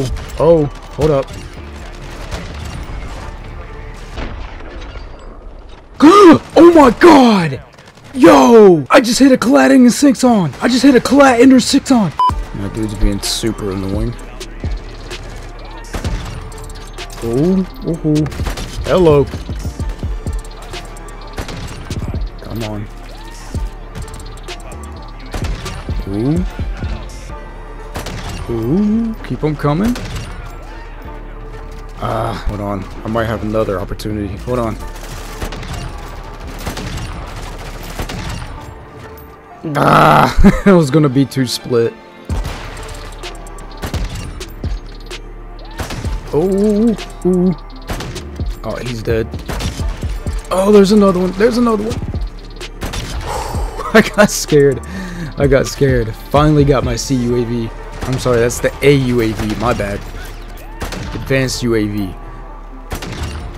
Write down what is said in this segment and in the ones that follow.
Oh, oh, hold up. oh my god! Yo! I just hit a collat and six on! I just hit a collat ender six on! That dude's being super annoying. Oh, oh, oh. Hello. Come on. Ooh. Ooh, keep them coming. Ah, hold on. I might have another opportunity. Hold on. Ah, it was gonna be too split. Oh, ooh. Oh, he's dead. Oh, there's another one. There's another one. I got scared. I got scared. Finally got my CUAV. I'm sorry, that's the AUAV. My bad. Advanced UAV.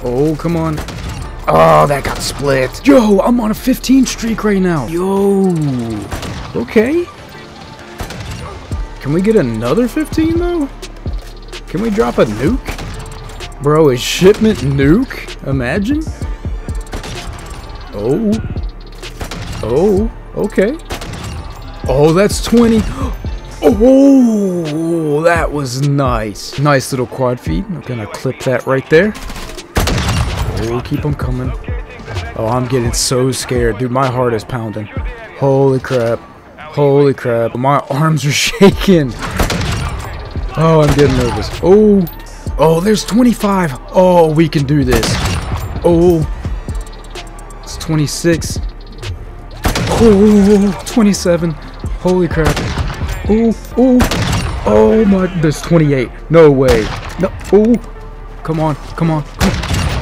Oh, come on. Oh, that got split. Yo, I'm on a 15 streak right now. Yo. Okay. Can we get another 15 though? Can we drop a nuke? Bro, a shipment nuke? Imagine. Oh. Oh, okay. Oh, that's 20. Oh, that was nice. Nice little quad feed. I'm gonna clip that right there. Oh, keep them coming. Oh, I'm getting so scared. Dude, my heart is pounding. Holy crap. Holy crap. My arms are shaking. Oh, I'm getting nervous. Oh. Oh, there's 25. Oh, we can do this. Oh. It's 26. Oh, 27. Holy crap. Oh, oh. Oh my, there's 28. No way. No, oh. Come on, come on, come on.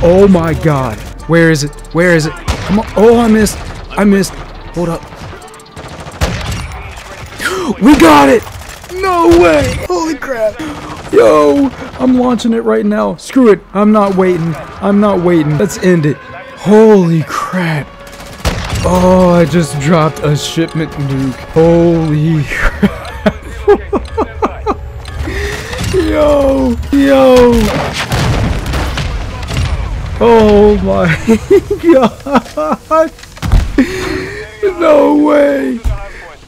Oh my god. Where is it? Where is it? Come on. Oh, I missed. I missed. Hold up. We got it! No way! Holy crap! Yo, I'm launching it right now. Screw it. I'm not waiting. I'm not waiting. Let's end it. Holy crap. Oh, I just dropped a shipment nuke. Holy crap. Yo, yo. Oh my god. No way.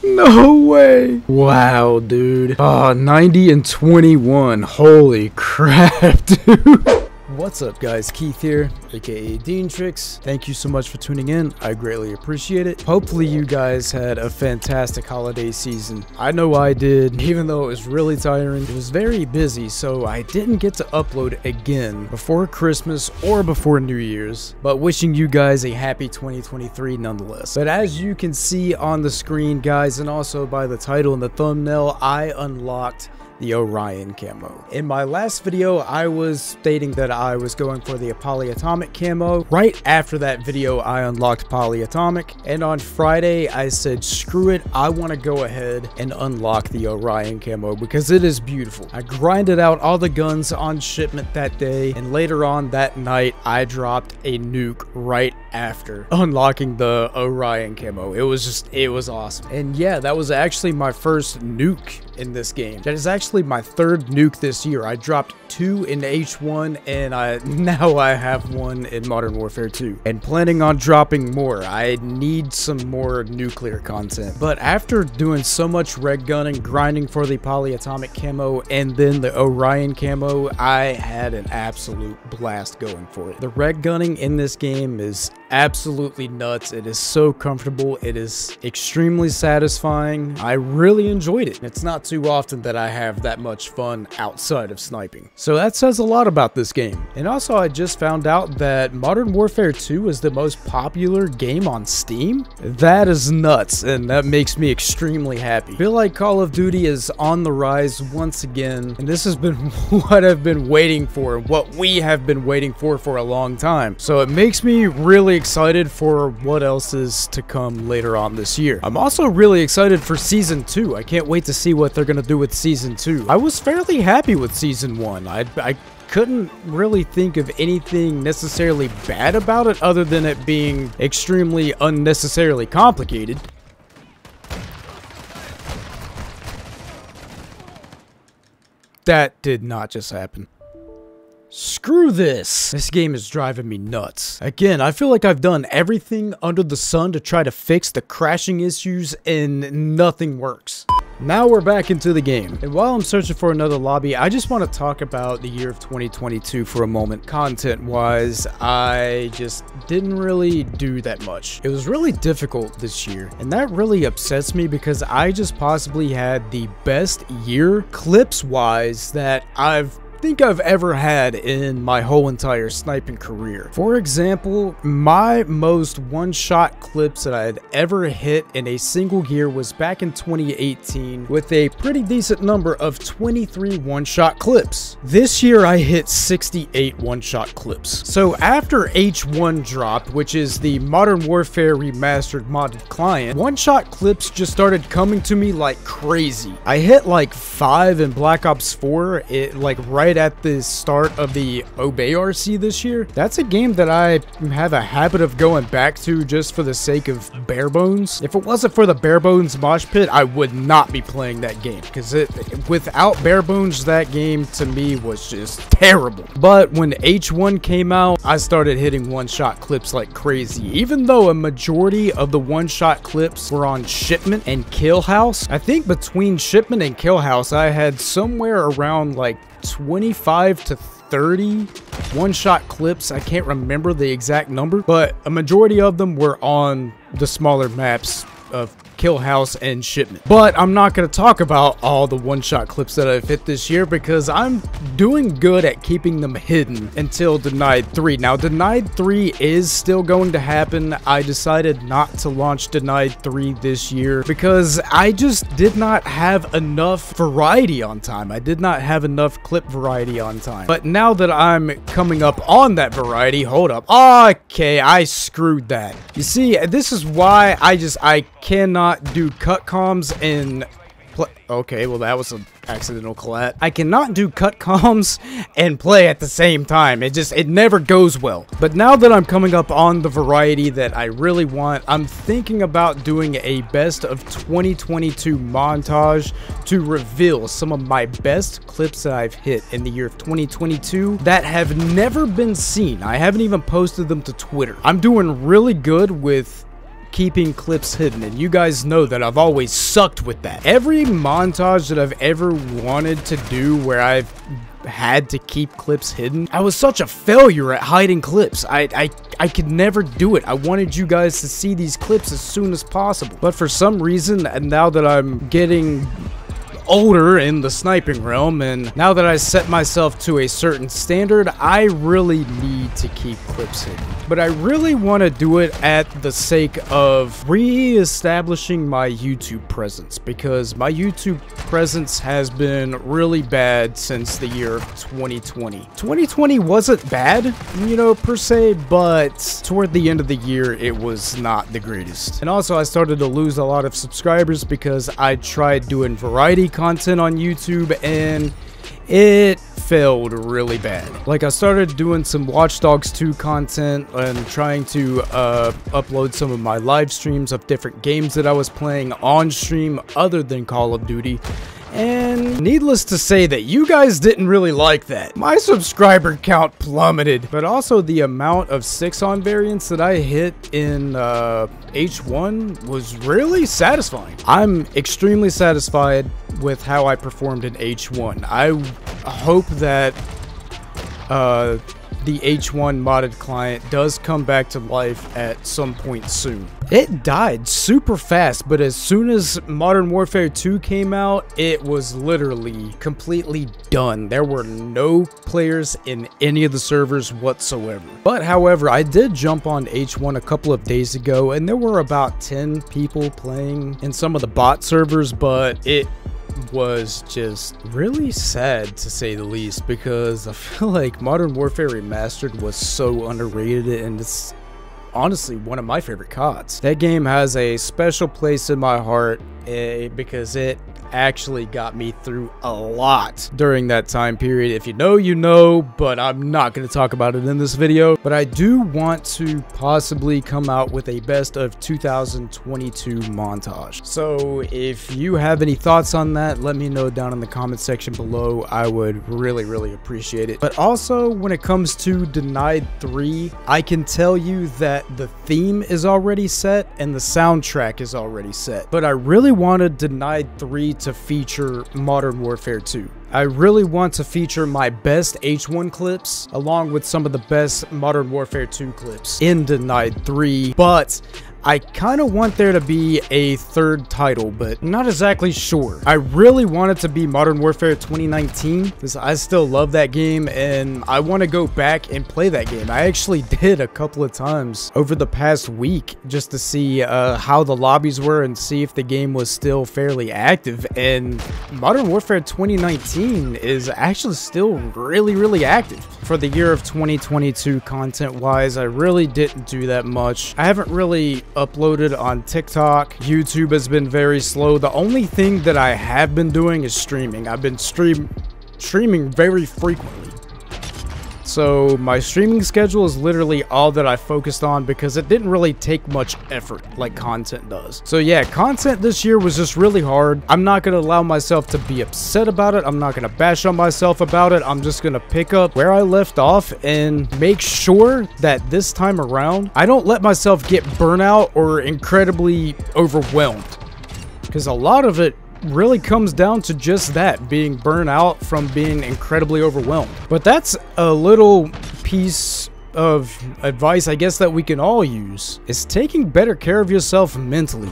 No way. Wow, dude. Oh, 90 and 21. Holy crap, dude. What's up guys, Keith here, aka DiENTRiX. Thank you so much for tuning in, I greatly appreciate it. Hopefully you guys had a fantastic holiday season. I know I did, even though it was really tiring. It was very busy, so I didn't get to upload again before Christmas or before New Year's, but wishing you guys a happy 2023 nonetheless. But as you can see on the screen guys, and also by the title and the thumbnail, I unlocked the Orion camo. In my last video, I was stating that I was going for the polyatomic camo. Right after that video, I unlocked polyatomic, and on Friday, I said, screw it, I want to go ahead and unlock the Orion camo because it is beautiful. I grinded out all the guns on shipment that day, and later on that night, I dropped a nuke right after unlocking the Orion camo. It was just, it was awesome. And yeah, that was actually my first nuke in this game. That is actually my third nuke this year. I dropped two in H1 and I now I have one in Modern Warfare 2 and planning on dropping more. I need some more nuclear content. But after doing so much red gunning, grinding for the polyatomic camo and then the Orion camo, I had an absolute blast going for it. The red gunning in this game is absolutely nuts. It is so comfortable. It is extremely satisfying. I really enjoyed it. It's not too often that I have that much fun outside of sniping. So that says a lot about this game. And also I just found out that Modern Warfare 2 is the most popular game on Steam. That is nuts and that makes me extremely happy. I feel like Call of Duty is on the rise once again and this has been what I've been waiting for, what we have been waiting for for a long time. So it makes me really excited for what else is to come later on this year. I'm also really excited for Season 2. I can't wait to see what they're going to do with Season 2. I was fairly happy with Season 1. I, I couldn't really think of anything necessarily bad about it other than it being extremely unnecessarily complicated. That did not just happen. Screw this. This game is driving me nuts. Again, I feel like I've done everything under the sun to try to fix the crashing issues and nothing works. Now we're back into the game. And while I'm searching for another lobby, I just want to talk about the year of 2022 for a moment. Content-wise, I just didn't really do that much. It was really difficult this year, and that really upsets me because I just possibly had the best year clips-wise that I've think I've ever had in my whole entire sniping career. For example, my most one-shot clips that I had ever hit in a single gear was back in 2018 with a pretty decent number of 23 one-shot clips. This year I hit 68 one-shot clips. So after H1 dropped, which is the Modern Warfare Remastered modded client, one-shot clips just started coming to me like crazy. I hit like 5 in Black Ops 4, it like right right at the start of the Obey RC this year. That's a game that I have a habit of going back to just for the sake of bare bones. If it wasn't for the bare bones mosh pit, I would not be playing that game because it without bare bones, that game to me was just terrible. But when H1 came out, I started hitting one-shot clips like crazy. Even though a majority of the one-shot clips were on Shipment and Kill House, I think between Shipment and Kill House, I had somewhere around like 25 to 30 one-shot clips. I can't remember the exact number, but a majority of them were on the smaller maps of Kill House and Shipment. But I'm not going to talk about all the one-shot clips that I've hit this year because I'm doing good at keeping them hidden until Denied 3. Now, Denied 3 is still going to happen. I decided not to launch Denied 3 this year because I just did not have enough variety on time. I did not have enough clip variety on time. But now that I'm coming up on that variety, hold up. Okay, I screwed that. You see, this is why I just, I cannot do cut comms and play Okay, well that was an accidental collat. I cannot do cut comms and play at the same time. It just, it never goes well. But now that I'm coming up on the variety that I really want, I'm thinking about doing a best of 2022 montage to reveal some of my best clips that I've hit in the year of 2022 that have never been seen. I haven't even posted them to Twitter. I'm doing really good with keeping clips hidden, and you guys know that I've always sucked with that. Every montage that I've ever wanted to do where I've had to keep clips hidden. I was such a failure at hiding clips. I, I, I could never do it. I wanted you guys to see these clips as soon as possible. But for some reason, and now that I'm getting older in the sniping realm, and now that I set myself to a certain standard, I really need to keep clips hidden. But I really want to do it at the sake of re-establishing my YouTube presence, because my YouTube presence has been really bad since the year 2020. 2020 wasn't bad, you know, per se, but toward the end of the year, it was not the greatest. And also, I started to lose a lot of subscribers because I tried doing variety content on YouTube and it failed really bad. Like I started doing some Watch Dogs 2 content and trying to uh, upload some of my live streams of different games that I was playing on stream other than Call of Duty. And needless to say that you guys didn't really like that. My subscriber count plummeted, but also the amount of 6-on variants that I hit in uh, H1 was really satisfying. I'm extremely satisfied with how I performed in H1. I hope that uh, the H1 modded client does come back to life at some point soon. It died super fast, but as soon as Modern Warfare 2 came out, it was literally completely done. There were no players in any of the servers whatsoever. But however, I did jump on H1 a couple of days ago, and there were about 10 people playing in some of the bot servers, but it was just really sad to say the least because I feel like Modern Warfare Remastered was so underrated and it's honestly one of my favorite CODs. That game has a special place in my heart eh, because it actually got me through a lot during that time period. If you know, you know, but I'm not going to talk about it in this video. But I do want to possibly come out with a best of 2022 montage. So if you have any thoughts on that, let me know down in the comment section below. I would really, really appreciate it. But also, when it comes to Denied 3, I can tell you that the theme is already set and the soundtrack is already set. But I really wanted Denied 3 to feature Modern Warfare 2. I really want to feature my best H1 clips along with some of the best Modern Warfare 2 clips in Denied 3, but I kind of want there to be a third title, but not exactly sure. I really want it to be Modern Warfare 2019 because I still love that game and I want to go back and play that game. I actually did a couple of times over the past week just to see uh, how the lobbies were and see if the game was still fairly active. And Modern Warfare 2019 is actually still really, really active. For the year of 2022 content wise, I really didn't do that much. I haven't really uploaded on TikTok. YouTube has been very slow. The only thing that I have been doing is streaming. I've been stream streaming very frequently. So my streaming schedule is literally all that I focused on because it didn't really take much effort like content does. So yeah, content this year was just really hard. I'm not going to allow myself to be upset about it. I'm not going to bash on myself about it. I'm just going to pick up where I left off and make sure that this time around, I don't let myself get burnout or incredibly overwhelmed. Because a lot of it really comes down to just that, being burnt out from being incredibly overwhelmed. But that's a little piece of advice I guess that we can all use, is taking better care of yourself mentally.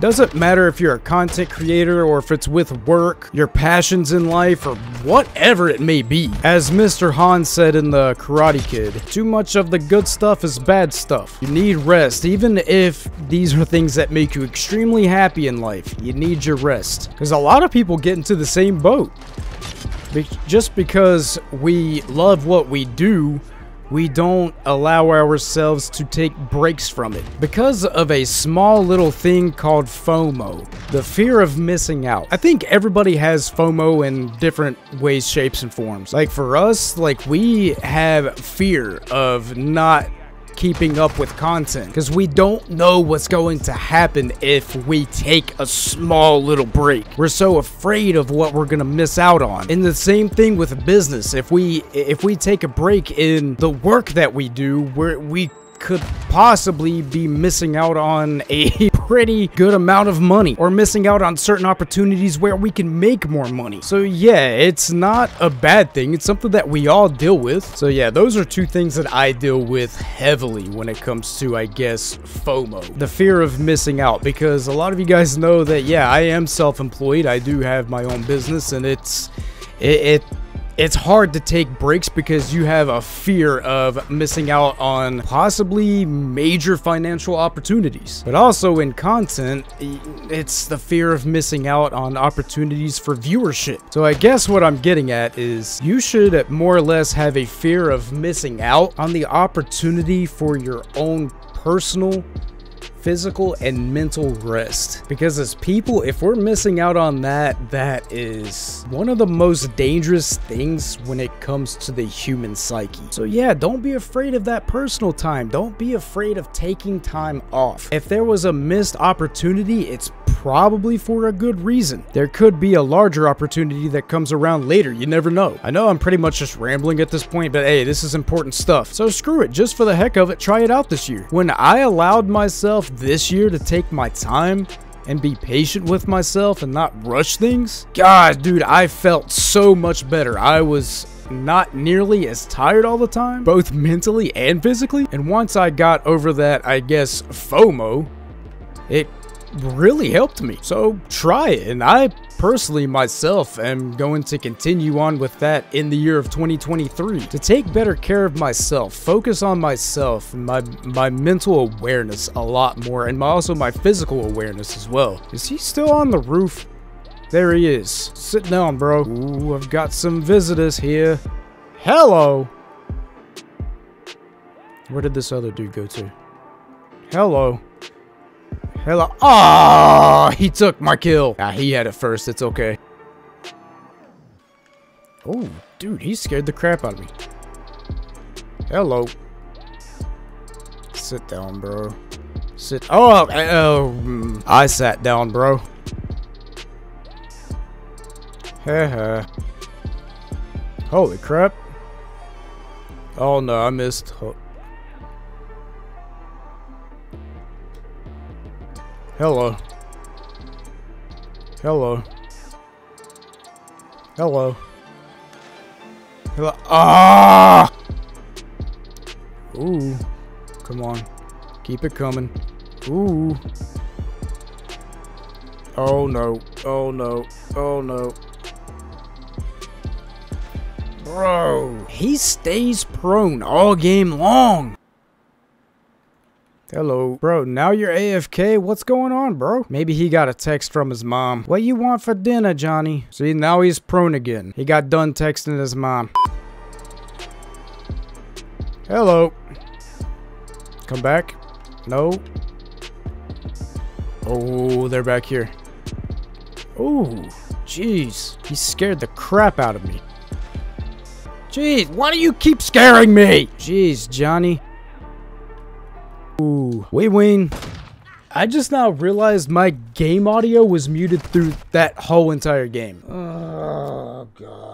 Doesn't matter if you're a content creator or if it's with work, your passions in life, or whatever it may be. As Mr. Han said in The Karate Kid, too much of the good stuff is bad stuff. You need rest, even if these are things that make you extremely happy in life. You need your rest. Because a lot of people get into the same boat. Be just because we love what we do we don't allow ourselves to take breaks from it because of a small little thing called FOMO, the fear of missing out. I think everybody has FOMO in different ways, shapes, and forms. Like for us, like we have fear of not keeping up with content because we don't know what's going to happen if we take a small little break. We're so afraid of what we're going to miss out on. And the same thing with business. If we if we take a break in the work that we do, we we could possibly be missing out on a pretty good amount of money or missing out on certain opportunities where we can make more money. So yeah, it's not a bad thing. It's something that we all deal with. So yeah, those are two things that I deal with heavily when it comes to, I guess, FOMO. The fear of missing out because a lot of you guys know that, yeah, I am self-employed. I do have my own business and it's, it, it it's hard to take breaks because you have a fear of missing out on possibly major financial opportunities. But also in content, it's the fear of missing out on opportunities for viewership. So I guess what I'm getting at is you should more or less have a fear of missing out on the opportunity for your own personal physical and mental rest. Because as people, if we're missing out on that, that is one of the most dangerous things when it comes to the human psyche. So yeah, don't be afraid of that personal time. Don't be afraid of taking time off. If there was a missed opportunity, it's probably for a good reason. There could be a larger opportunity that comes around later, you never know. I know I'm pretty much just rambling at this point, but hey, this is important stuff. So screw it, just for the heck of it, try it out this year. When I allowed myself this year to take my time, and be patient with myself and not rush things, God, dude, I felt so much better. I was not nearly as tired all the time, both mentally and physically. And once I got over that, I guess, FOMO, it really helped me. So try it. And I personally myself am going to continue on with that in the year of 2023 to take better care of myself focus on myself my my mental awareness a lot more and my, also my physical awareness as well. Is he still on the roof? There he is. Sit down bro. Ooh, i've got some visitors here. Hello. Where did this other dude go to? Hello Hello. Oh, he took my kill. Ah, he had it first. It's okay. Oh, dude, he scared the crap out of me. Hello. Sit down, bro. Sit. Oh, oh, mm, I sat down, bro. Haha. Holy crap. Oh no, I missed. Oh. Hello. Hello. Hello. Hello. Ah! Ooh. Come on. Keep it coming. Ooh. Oh no. Oh no. Oh no. Bro. He stays prone all game long. Hello. Bro, now you're AFK? What's going on, bro? Maybe he got a text from his mom. What you want for dinner, Johnny? See, now he's prone again. He got done texting his mom. Hello. Come back. No. Oh, they're back here. Oh, jeez. He scared the crap out of me. Jeez, why do you keep scaring me? Jeez, Johnny. Ooh, wait, Wayne. I just now realized my game audio was muted through that whole entire game. Oh, God.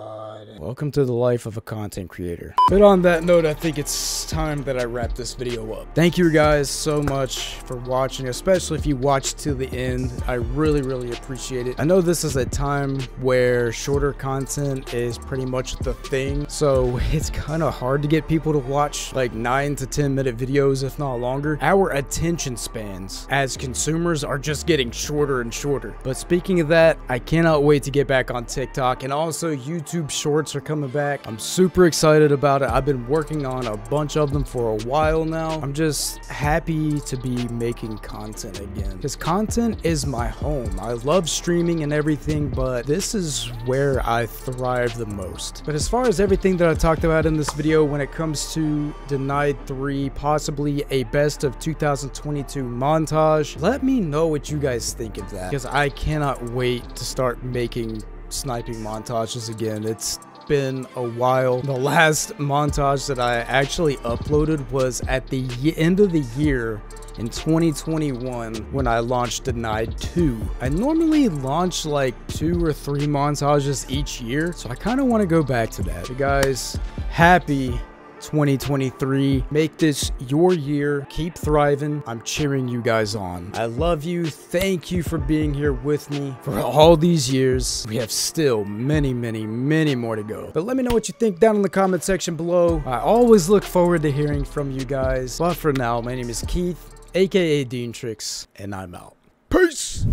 Welcome to the life of a content creator. But on that note, I think it's time that I wrap this video up. Thank you guys so much for watching, especially if you watched to the end. I really, really appreciate it. I know this is a time where shorter content is pretty much the thing, so it's kind of hard to get people to watch like 9 to 10 minute videos, if not longer. Our attention spans as consumers are just getting shorter and shorter. But speaking of that, I cannot wait to get back on TikTok and also YouTube Shorts are coming back. I'm super excited about it. I've been working on a bunch of them for a while now. I'm just happy to be making content again because content is my home. I love streaming and everything, but this is where I thrive the most. But as far as everything that I talked about in this video, when it comes to Denied 3, possibly a best of 2022 montage, let me know what you guys think of that because I cannot wait to start making sniping montages again. It's been a while. The last montage that I actually uploaded was at the end of the year in 2021 when I launched Denied 2. I normally launch like two or three montages each year, so I kind of want to go back to that. So guys, happy 2023. Make this your year. Keep thriving. I'm cheering you guys on. I love you. Thank you for being here with me for all these years. We have still many, many, many more to go. But let me know what you think down in the comment section below. I always look forward to hearing from you guys. But for now, my name is Keith, aka DiENTRiX, and I'm out. Peace!